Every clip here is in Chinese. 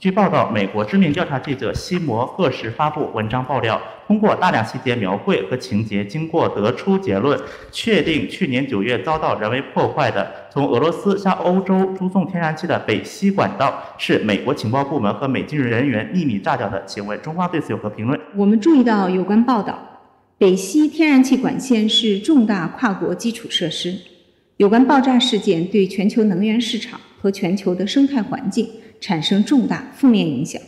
据报道，美国知名调查记者西摩·赫什发布文章爆料，通过大量细节描绘和情节，经过得出结论，确定去年九月遭到人为破坏的从俄罗斯向欧洲输送天然气的北溪管道是美国情报部门和美军人员秘密炸掉的。请问中方对此有何评论？我们注意到有关报道，北溪天然气管线是重大跨国基础设施，有关爆炸事件对全球能源市场和全球的生态环境。产生重大负面影响。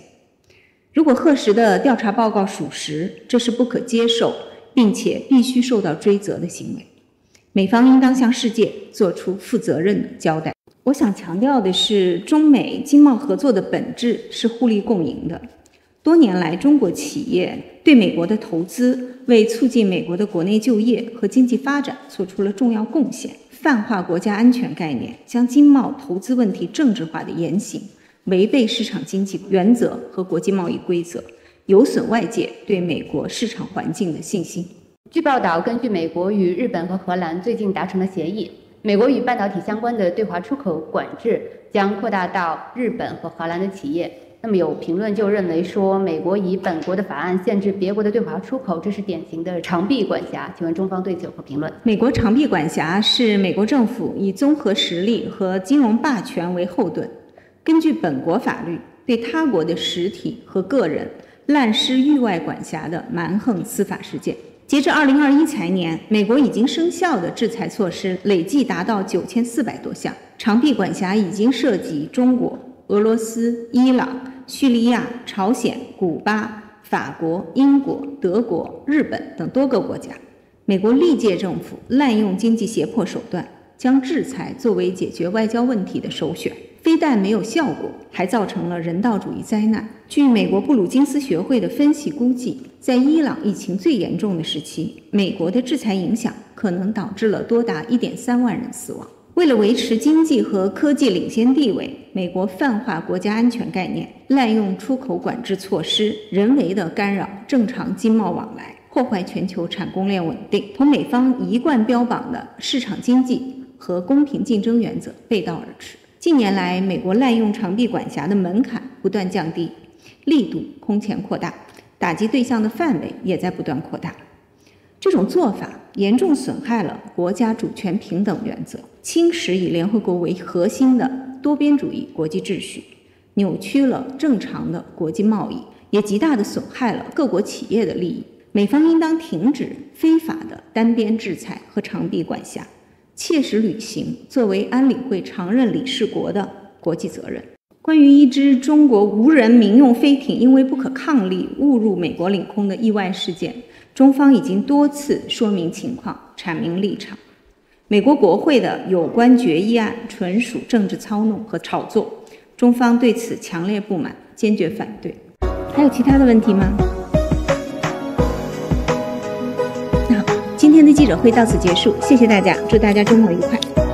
如果赫什的调查报告属实，这是不可接受，并且必须受到追责的行为。美方应当向世界做出负责任的交代。我想强调的是，中美经贸合作的本质是互利共赢的。多年来，中国企业对美国的投资，为促进美国的国内就业和经济发展做出了重要贡献。泛化国家安全概念，将经贸投资问题政治化的言行。违背市场经济原则和国际贸易规则，有损外界对美国市场环境的信心。据报道，根据美国与日本和荷兰最近达成的协议，美国与半导体相关的对华出口管制将扩大到日本和荷兰的企业。那么有评论就认为说，美国以本国的法案限制别国的对华出口，这是典型的长臂管辖。请问中方对此有何评论？美国长臂管辖是美国政府以综合实力和金融霸权为后盾。根据本国法律，对他国的实体和个人滥施域外管辖的蛮横司法实践，截至二零二一财年，美国已经生效的制裁措施累计达到九千四百多项。长臂管辖已经涉及中国、俄罗斯、伊朗、叙利亚、朝鲜、古巴、法国、英国、德国、日本等多个国家。美国历届政府滥用经济胁迫手段，将制裁作为解决外交问题的首选。非但没有效果，还造成了人道主义灾难。据美国布鲁金斯学会的分析估计，在伊朗疫情最严重的时期，美国的制裁影响可能导致了多达1.3万人死亡。为了维持经济和科技领先地位，美国泛化国家安全概念，滥用出口管制措施，人为的干扰正常经贸往来，破坏全球产供链稳定，同美方一贯标榜的市场经济和公平竞争原则背道而驰。近年来，美国滥用长臂管辖的门槛不断降低，力度空前扩大，打击对象的范围也在不断扩大。这种做法严重损害了国家主权平等原则，侵蚀以联合国为核心的多边主义国际秩序，扭曲了正常的国际贸易，也极大地损害了各国企业的利益。美方应当停止非法的单边制裁和长臂管辖。切实履行作为安理会常任理事国的国际责任。关于一支中国无人民用飞艇因为不可抗力误入美国领空的意外事件，中方已经多次说明情况，阐明立场。美国国会的有关决议案纯属政治操弄和炒作，中方对此强烈不满，坚决反对。还有其他的问题吗？天的记者会到此结束，谢谢大家，祝大家周末愉快。